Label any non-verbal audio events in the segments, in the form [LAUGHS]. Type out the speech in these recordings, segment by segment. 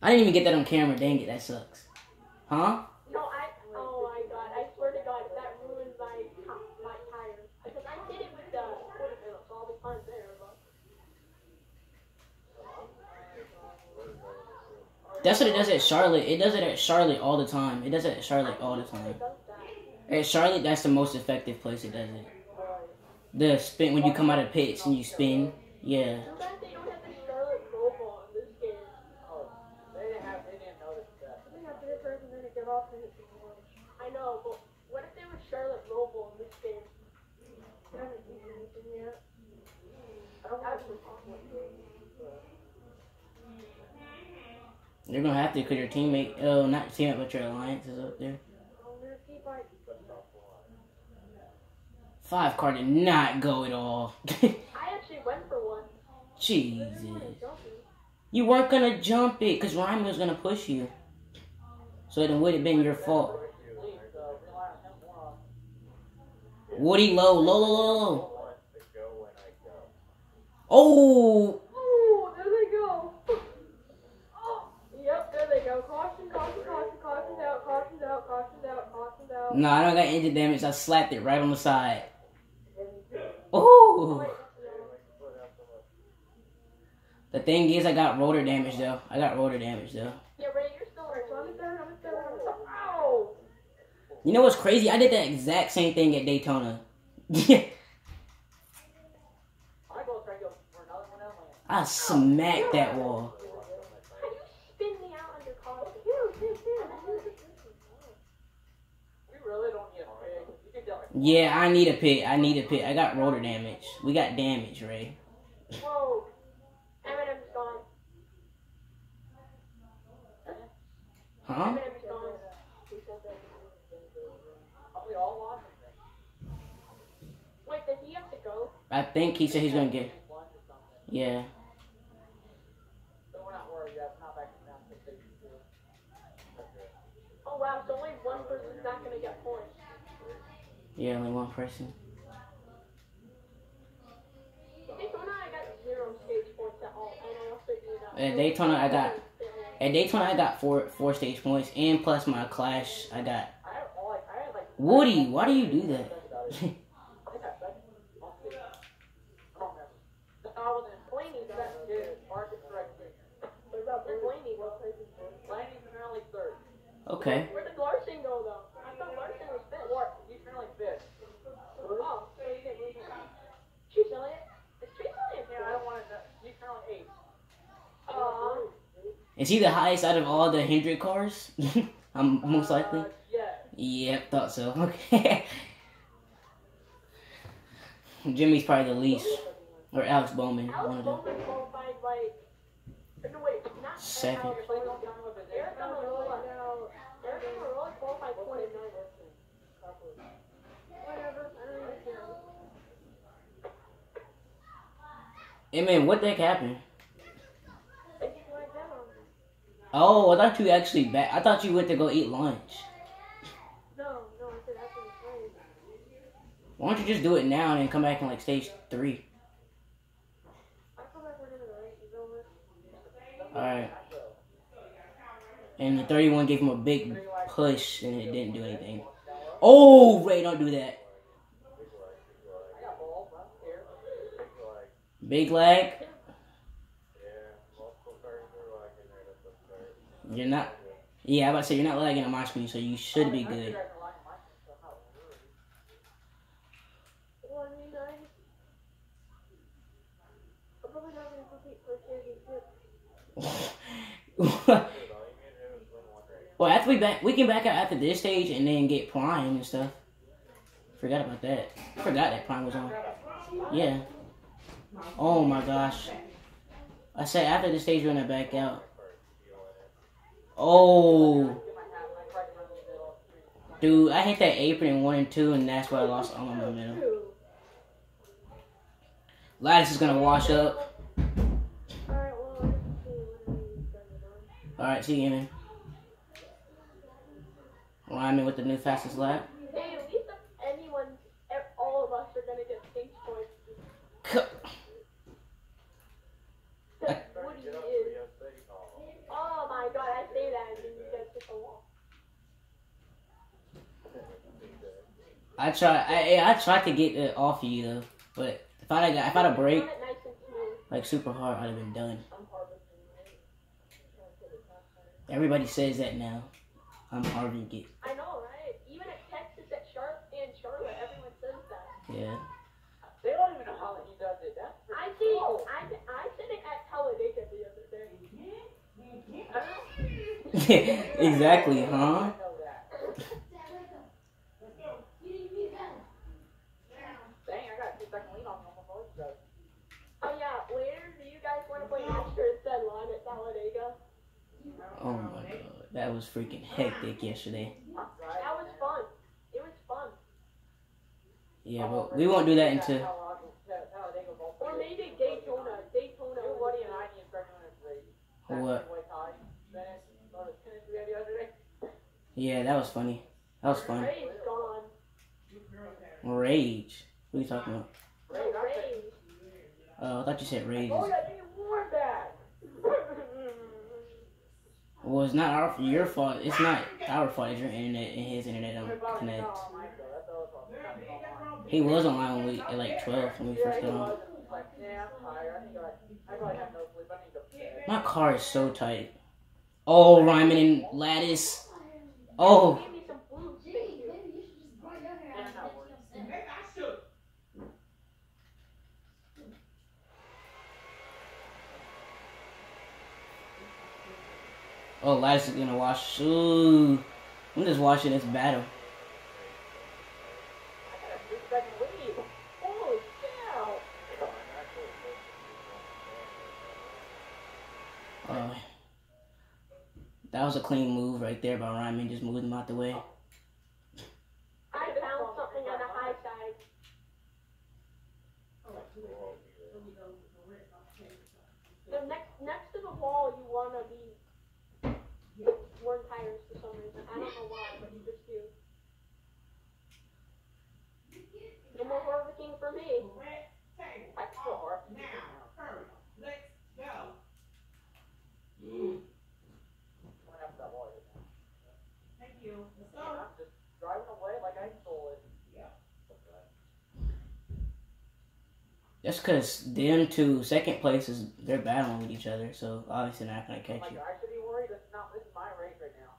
I didn't even get that on camera. Dang it, that sucks. Huh? No, I. Oh my god! I swear to God, that ruined my my tire. Because I did it with the quarter so I'll be there. But That's what it does at Charlotte. It does it at Charlotte all the time. It does it at Charlotte all the time. it does that. At Charlotte, that's the most effective place it does it. The spin when you come out of pits and you spin. Yeah. That. I think after this person then it get off and hit the wall. I know, but what if they were Charlotte Roval in this game? I haven't seen anything yet. I don't have. You're gonna have to because your teammate, oh, not teammate, but your alliance is up there. Oh, I'm gonna keep my. Five car did not go at all. [LAUGHS] I actually went for one. Jesus. I didn't jump it. You weren't gonna jump it because Ryan was gonna push you. So it would have been your fault. Leave, so rely on him more on Woody low, low, low, low, low. wants to go when I go. Oh, Oh, there they go. Oh, yep, there they go. Caution, caution, caution, caution's out, caution's out, caution's out, caution's out. no, I don't got engine damage. I slapped it right on the side. Oh. The thing is, I got rotor damage though. I got rotor damage though. yeah, Ray, you're still right. So I'm in third, I'm in third, I'm in third. Ow! You know what's crazy? I did that exact same thing at Daytona. [LAUGHS] I smacked that wall. Yeah, I need a pit. I need a pit. I got rotor damage. We got damage, Ray. Whoa. Eminem's gone. Huh? Eminem's gone. we all lost. Wait, does he have to go? I think he said he's gonna get. Yeah. So we're not worried. That's not back down to six. Oh wow, so only one person's not gonna get points. Yeah, only one person. Daytona, I got zero stage points at all, and I also did that. At Daytona, I got. At Daytona, I got four four stage points, and plus my clash, I got. I had all like I had like. Woody, why do you do that? [LAUGHS] I think I said. I'll see. I don't remember. I was in Blaney got second. Dude, Marcus correct me. What about Blaney? What place is Landing's apparently third. Okay. Where did Larson go though? I thought Larson was fifth. Fourth. He's apparently fifth. Oh, so he didn't lose it. Chase Elliott? Is Chase Elliott Yeah, I don't want to know. He's apparently eighth. Aw. Is he the highest out of all the Hendrick cars? I'm [LAUGHS] most likely. Uh, yeah. Yep, thought so. [LAUGHS] Okay. Jimmie's probably the least, or Alex Bowman, one Alex of them. Bowman qualified like. No, wait, not Hey man, what the heck happened? I just went down. Oh, I thought you actually back. I thought you went to go eat lunch. No, no, I said after the play. Why don't you just do it now and then come back in like stage three? I come back whenever the race is over. Alright. And the 31 gave him a big push and it didn't do anything. Oh, Ray, don't do that. I got balls. I'm scared. Big lag. Yeah, multiple cars are lagging right at the start. You're not. Yeah, I about to say you're not lagging on my screen, so you should be good. Well, I mean, I. I'm probably not gonna compete for a championship. [LAUGHS] well, after we back, we can back out after this stage and then get Prime and stuff. Forgot about that. Forgot that Prime was on. Yeah. Oh my gosh. I said after the stage we're gonna back out. Oh, dude, I hit that apron in one and two, and that's why I lost all my momentum. Lattice is gonna wash up. Alright, see you, man. Lyman with the new fastest lap. Hey, at least if anyone, if all of us are gonna get stage points. C- Because Woody is. Oh my I try. I I tried to get it off of you though, but if I got if I had a break Run it nice and smooth. like super hard, I'd have been done. I'm harvesting, right? Everybody says that now. I'm Harvey get. I know, right? Even at Texas, at Charlotte and Charlotte, everyone says that. Yeah. They don't even know how he does it. That's I pretty see. cool. I I said it at Talladega the other day. [LAUGHS] exactly, huh? know that. Dang, I got two second lead on him almost. So, Oh yeah, later, do you guys want to play Master instead lawn at Talladega? Oh my god, that was freaking hectic yesterday. That was fun. It was fun. Yeah, but we won't do that until. Or maybe Daytona. Daytona. Your buddy and I need to start doing a race. What? Way high. Finish. Go to tennis we had yesterday. Yeah, that was funny. That was fun. Rage. What are you talking about? Ray, No, I said- Ray's. Oh, I thought you said oh, rage. Oh, yeah, you warned that. Well, it's not our your fault. It's not our fault. It's your internet and his internet don't connect. He was online when we at like twelve when we first got on. My car is so tight. Oh, Ryman and Lattice. Oh, Give me some blues. Thank you. Yeah, no worries. Oh, Lattice is gonna watch. Ooh, I'm just watching this battle. I got a two second lead. Holy cow. Oh, that was a clean move right there by Ryman. Just moved him out the way. I found something on the high side. The next next to the wall, you wanna be worn tires for some reason. I don't know why, but you just do. No more working for me. I still hard. Coming up that wall here now. And I'm just driving away like I stole it. That's because them two second places they're battling with each other, so obviously not gonna I'm catch like, you. I should be worried. It's not. This is my race right now.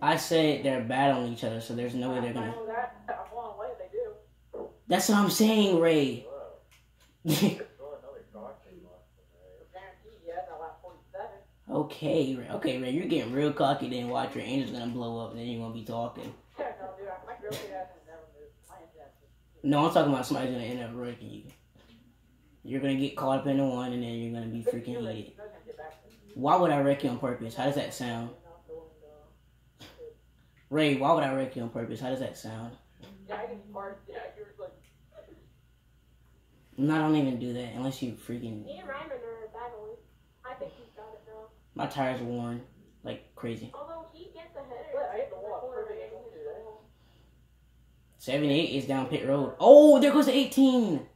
I said they're battling each other, so there's no way they're gonna. know that. I'm blowing away they do. That's what I'm saying, Ray. Whoa. Still another caution loss tonight. Guaranteed, yeah, that last 47. okay, Ray. Okay, Ray, you're getting real cocky. Then watch your engine's gonna blow up, and then you're gonna be talking. [LAUGHS] No, dude, I- my girl kid hasn't never moved. My engine has just- No, I'm talking about somebody's gonna end up wrecking you. You're gonna get caught up in the one, and then you're gonna be freaking You're heated. gonna get back to me. Why would I wreck you on purpose? How does that sound? Ray, why would I wreck you on purpose? How does that sound? I didn't park. Yeah, you were like, No, I don't even do that unless you freaking. Me and Ryman are battling. I think he's got it now. My tires are worn like crazy. Although he gets ahead. But I hit the wall. Perfect angle to that. 78 is down pit road. Oh, there goes the 18.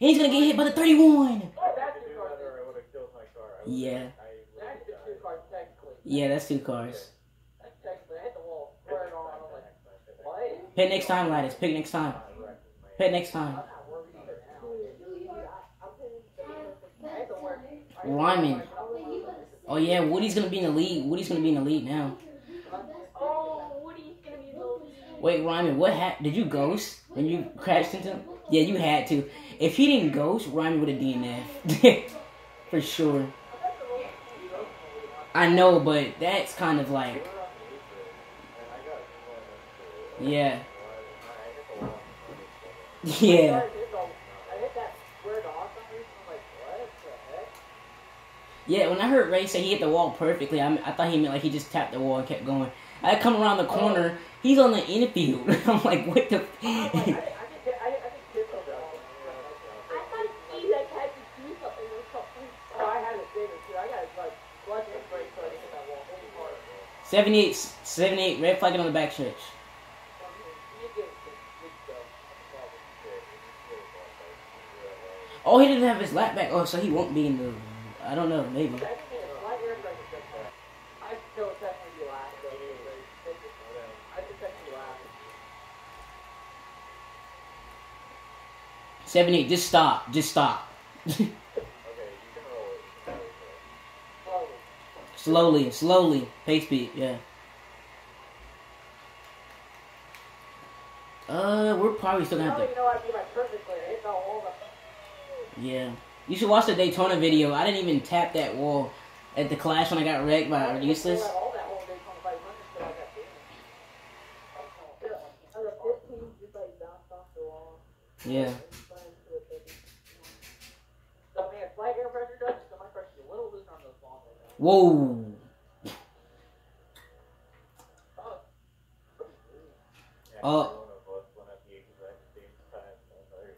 And he's gonna get hit by the 31. Oh, that's I two do cars. whether I would have killed my car. I would've- Yeah. Yeah, that's two cars. Pit next time, Lattice. Pick next time. Pit next time. Ryman. Oh yeah, Woody's gonna be in the lead. Woody's gonna be in the lead now. Wait, Ryman, what happened? Did you ghost when you crashed into him? Yeah, you had to. If he didn't ghost, Ryman would have DNF. [LAUGHS] For sure. I know, but that's kind of like, yeah. [LAUGHS] Yeah. Yeah, when I heard Ray say he hit the wall perfectly, I, I thought he meant like he just tapped the wall and kept going. I come around the corner, he's on the infield. [LAUGHS] I'm like, what the? I, I, I just hit, I, I just hit the wall. I thought he like had to do something or something. Oh, I had to save it too. I got to like clutch and brake so I didn't hit that wall. Holy hard. 78, 78, red flagging on the back stretch. Oh, he didn't have his lap back. Oh, so he won't be in the. I don't know, maybe. I think it's slight air pressure check that. I still technically last. though. I just technically last. 78, just stop. Just stop. Okay, you can roll it. You can roll it. Slowly. slowly. Pace speed, yeah. Uh, we're probably still gonna have even know how to be my. It's all Yeah. You should watch the Daytona video. I didn't even tap that wall at the clash when I got wrecked by useless. All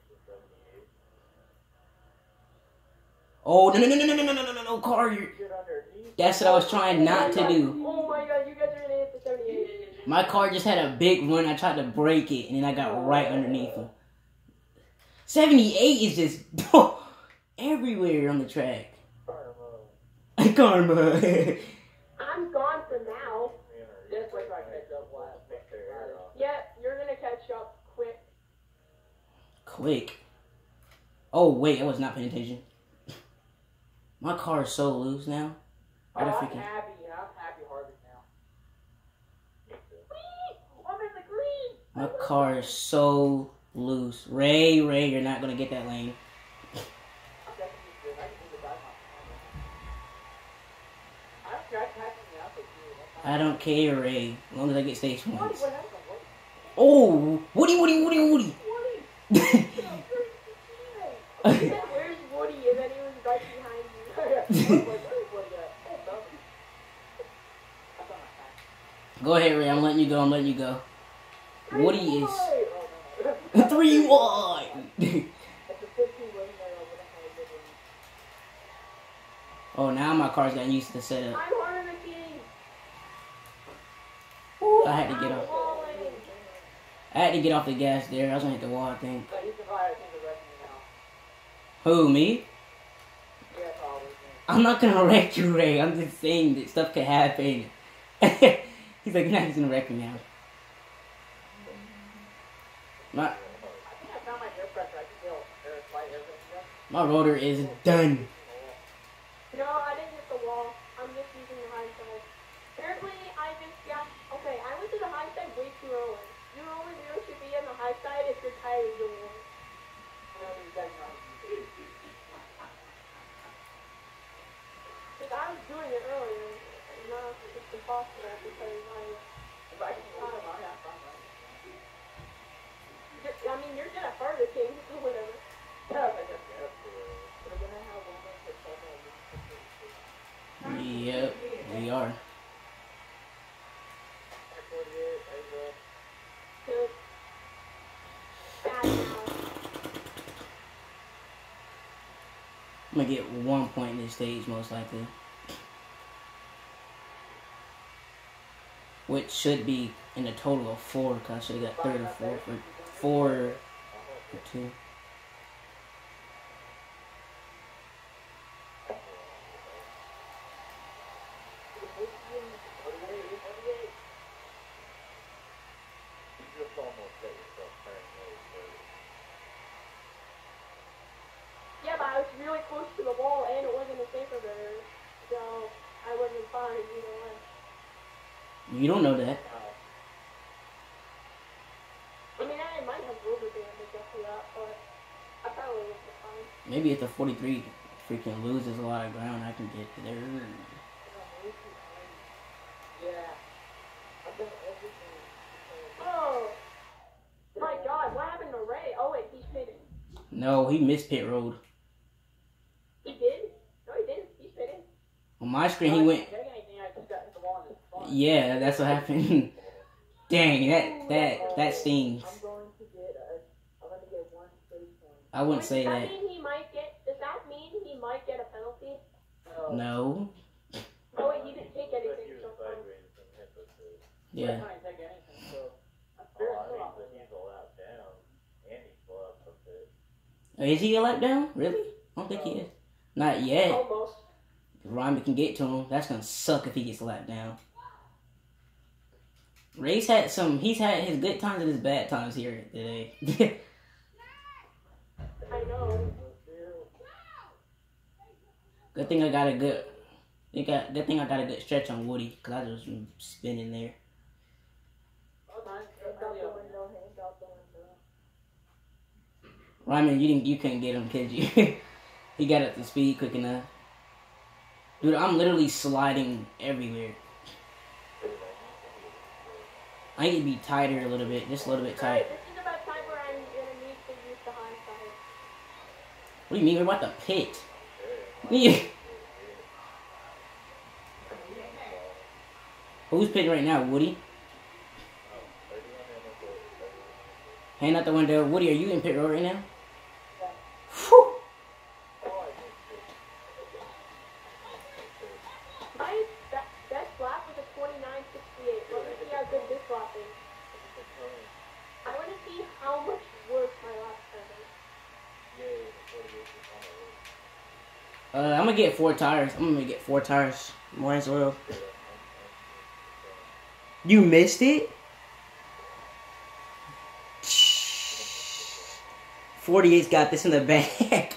was 78. Oh no no no no no no no no no no car! You're, Get underneath. that's what I was trying not to do. Oh my god, you guys are the 78. My car just had a big run. I tried to break it, and then I got right underneath him. Seventy-eight is just everywhere on the track. [LAUGHS] Karma. I'm gone for now. That's why I catch up last. Pick their hair off. Yep, you're gonna catch up quick. Quick. Oh wait, I was not paying attention. [LAUGHS] My car is so loose now. Oh, I'm freaking. happy. I'm happy Harvard now. Whee! I'm in the green! My car is so loose. Ray, Ray, you're not gonna get that lane. I don't care, Ray. As long as I get stage points. Oh, Woody, Woody, Woody, Woody. Woody. Where's Woody? Right behind you? Go ahead, Ray. I'm letting you go. I'm letting you go. Woody is [LAUGHS] three one. oh, now my car's getting used to the setup. Had to get off the gas there. I was gonna hit the wall. I think. So you can probably think of wrecking me now. Who me? Yeah. I'm not gonna [LAUGHS] wreck you, Ray. I'm just saying that stuff could happen. [LAUGHS] He's like, nah, he's gonna wreck me now. My I think I found my air pressure. I can feel air flight air pressure. my rotor is done. No, I didn't hit the wall. I'm just using the high side. Apparently, I just yeah, Okay, I went to the high side way too early. I fight if you're tired, you'll win. Because I was doing it earlier, and now it's impossible because I... I mean, you're good at Burger King, or whatever. Yep, we are. I'm gonna get one point in this stage most likely. Which should be in a total of four, because I should have got third or four for four for two. You just almost got yourself turned really first. Yeah, but I was really close to the wall and it wasn't a safer barrier. So I wasn't fine either way. You don't know that. I mean, I might have rotor damage after that, but I probably would be fine. Maybe if the 43 freaking loses a lot of ground, I can get there. Yeah. I've done everything. Oh! My god, what happened to Ray? Oh wait, he's pitting. No, he missed pit road. On my screen, he went. Yeah, that's what happened. [LAUGHS] Dang, that that that stings. I wouldn't say that. Does that mean he might get? He a penalty? No. Oh he didn't take anything. Yeah. Is he a lap down? Really? I don't think he is. Not yet. Almost. Ryman can get to him. That's gonna suck if he gets lapped down. Ray's had some. He's had his good times and his bad times here today. [LAUGHS] Good thing I got a good. Think I, good thing I got a good stretch on Woody, cause I was spinning there. Ryman, you didn't, you couldn't get him, could you? [LAUGHS] he got up to speed quick enough. Dude, I'm literally sliding everywhere. I need to be tighter a little bit, just a little bit tight. Alright, this is about time where I'm gonna need to use the high side. What do you mean? We're about to pit. [LAUGHS] Who's pitting right now? Woody? Hand out the window. Woody, are you in pit road right now? Whew. My be- best lap was a 29.68. Let me see how good this lap is. I want to see how much worse my lap time is. Uh, I'm gonna get four tires. I'm gonna get four tires. Might as well. You missed it? 48's got this in the bag. [LAUGHS]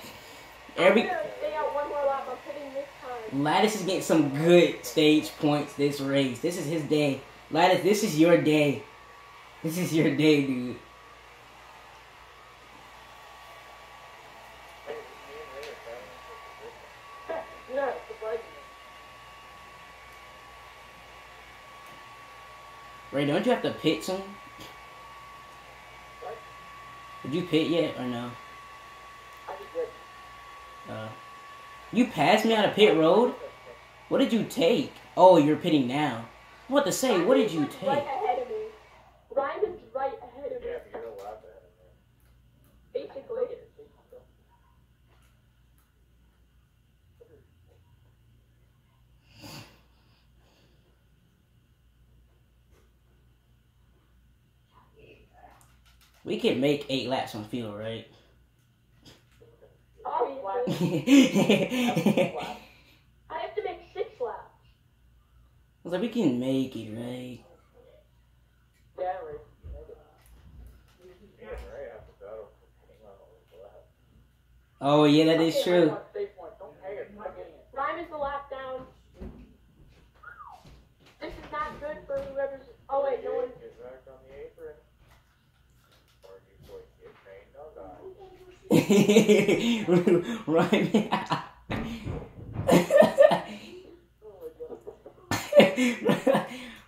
Every I'm gonna stay out one more lap. I'm pitting this time. Lattice is getting some good stage points this race. This is his day. Lattice, this is your day. This is your day, dude. Yeah, surprisingly. Don't you have to pit soon? What? Did you pit yet or no? I. Uh, you passed me on a pit road? What did you take? Oh, you're pitting now. What to say? What did you take? ahead of me. Ryman's right ahead of me. Yeah, but you're a lap ahead of me. Basically. We can make eight laps on field, right? Obviously. [LAUGHS] I I have to make six laps. I was like, we can make it, right? Yeah, right. Yeah, right after battle. Hang on a little lap. Oh yeah, that is true. want save points. Don't pay it. I'm not getting it. Ryman's a lap down. This is not good for whoever's. Oh wait, no one. Get back on the apron. Or you boys get trained on that. Right. [LAUGHS]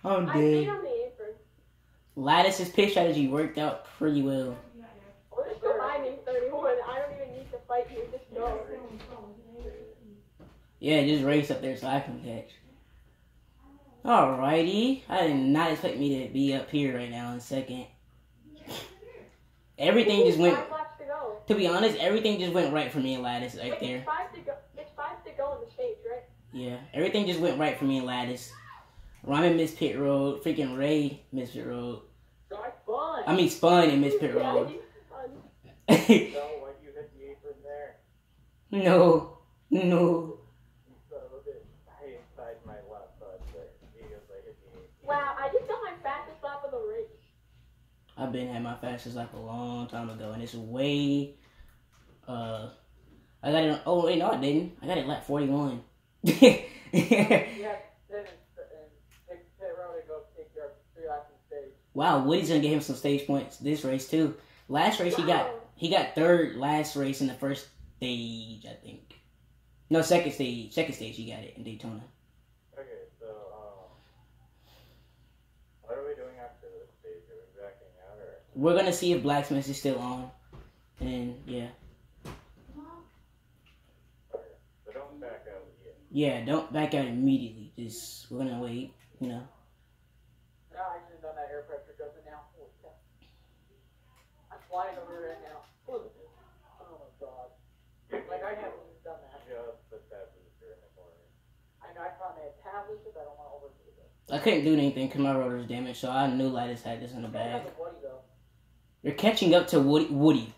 I'm dead. on the apron. Lattice's pitch strategy worked out pretty well. Well, just go buy me 31. I don't even need to fight you. Just go. Yeah, just race up there so I can catch. Alrighty. I did not expect me to be up here right now in second. Everything just went. Five laps to be honest, everything just went right for me and Lattice right Wait, there. It's five to go. It's five to go in the stage, right? Yeah, everything just went right for me and Lattice. Ryman missed pit road. Freaking Ray missed pit road. So I fun. I mean, spun and missed pit road. you- So when you hit the apron there, no, no. you I've been had my fastest lap a long time ago, and it's way. Uh, I got it. Oh wait, no, I didn't. I got it lap forty one. [LAUGHS] Yeah, then it's, and take pit road and go take your three laps in stage. wow, Woody's gonna get him some stage points this race too. Last race he got he got third last race in the first stage, I think. No, second stage. Second stage he got it in Daytona. Okay, so, um, what are we doing after this stage? Are we backing out or? We're gonna see if Blacksmith is still on, and yeah, So don't back out yet. yeah. Don't back out immediately. Just we're gonna wait. You know. Now I should have done that air pressure adjustment now. Holy cow. I'm flying over right now. Oh my god. Like I haven't even done that. Just the tab booster in the corner. I know I found a tablet, but I don't want to overdo it. I couldn't do anything because my rotor's damaged, so I knew Lattice had this in the I bag. You're catching up to Woody. Woody,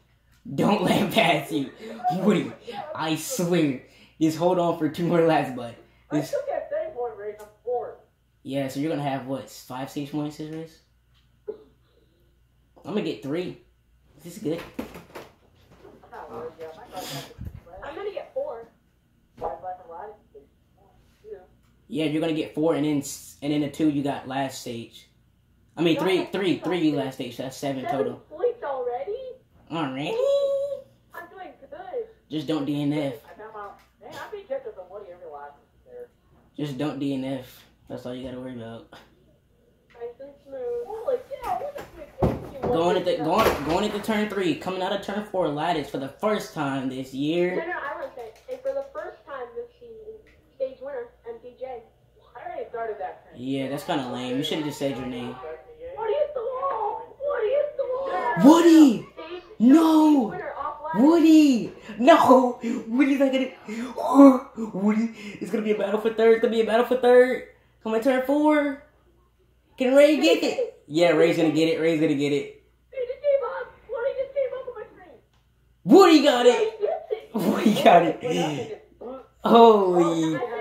don't let him pass you. Woody, I swear. Just hold on for two more laps, bud. This... I that point race. I'm fourth. Yeah, so you're gonna have what five, stage points this race? I'm gonna get three. This is good. I'm gonna get four. Yeah, you're gonna get four, and then and then the two you got last stage. I mean three, three, three last stage. That's seven Seven total. points already? Alright. I'm doing good. Just don't DNF. I found my, man, I beat Texas on Woody every last there. Just don't DNF. That's all you gotta worry about. Nice and smooth. Holy cow, what a quick Going into going going into turn three, coming out of turn four, Lattice for the first time this year. no, I want to say, and for the first time this season, stage winner, MTJ. I already started that trend. Yeah, that's kind of lame. You should have just said your name. Woody hit the wall! Woody hit the wall! Woody! No! Stage winner off last. Woody! No! Woody's not gonna. [LAUGHS] Woody! It's gonna be a battle for third. It's gonna be a battle for third. Come on, turn four. Can Ray get it? Yeah, Ray's gonna get it. Ray's gonna get it. He just gave up! Woody just gave up on my screen! Woody got it. it! Woody got it. Holy. Oh,